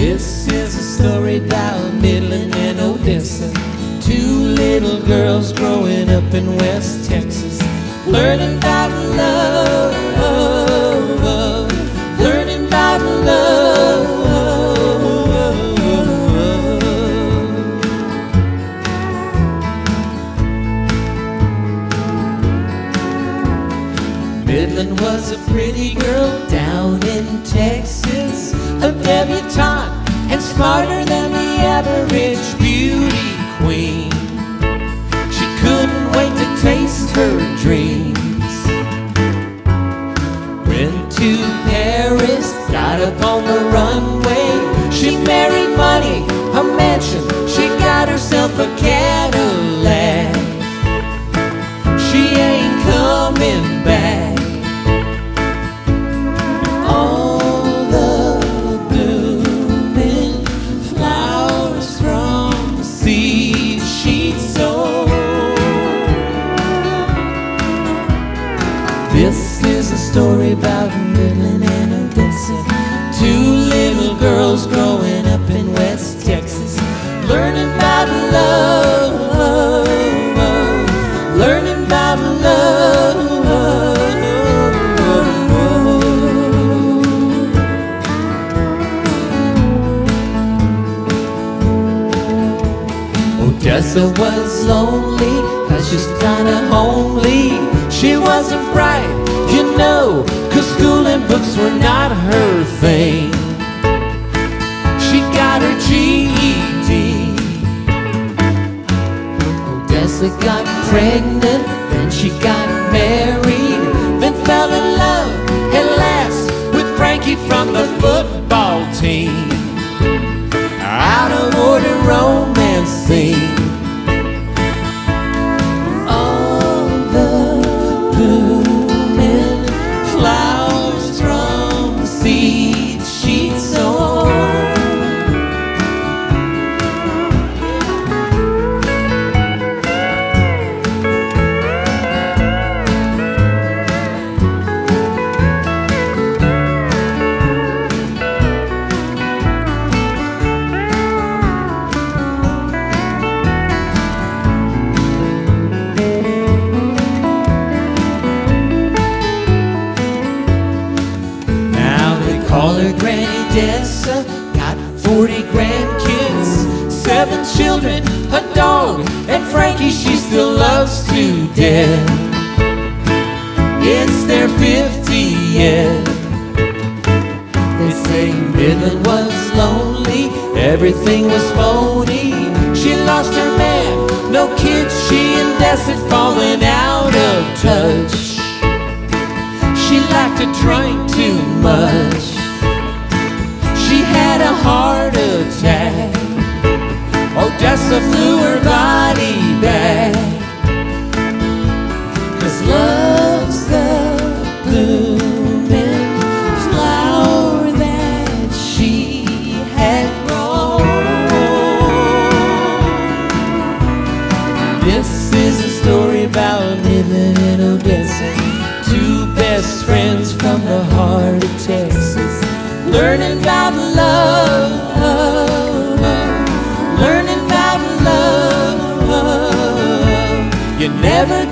This is a story about Midland and Odessa. Two little girls growing up in West Texas, learning Was a pretty girl down in Texas, a debutante and smarter than the average beauty queen. She couldn't wait to taste her dreams. Went to Paris, got up on the story about Midland and Odessa. Two little girls growing up in West Texas, learning about love, learning about love. Oh, Odessa was lonely, cause she's kinda homely. She wasn't bright, you know, cause school and books were not her thing. She got her GED. Odessa got pregnant, then she got married, then fell in love at last with Frankie from the football team out of order romance Granny Dessa. Got 40 grandkids, seven children, a dog, and Frankie she still loves to death. It's their 50th. They say Midland was lonely, everything was phony. She lost her man, no kids, she and Des had fallen out of touch. She liked to drink too much. This is a story about Midland and Odessa. Two best friends from the heart of Texas. Learning about love. Learning about love. You never